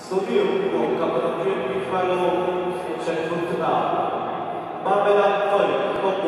Studium Kapellenkönig Verlobung und Schöpfung Marmeladfeuer, Kopf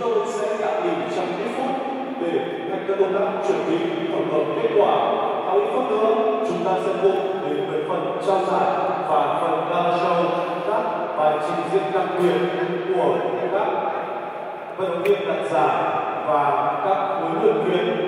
Chúng tôi sẽ tạm nghỉ trong ít phút để ngành các công tác chuẩn bị tổng hợp kết quả. Sau ít phút nữa, chúng ta sẽ cùng đến với phần trao giải và phần gala show các bài trình diễn đặc biệt của các vận động viên đặt giải và các huấn luyện viên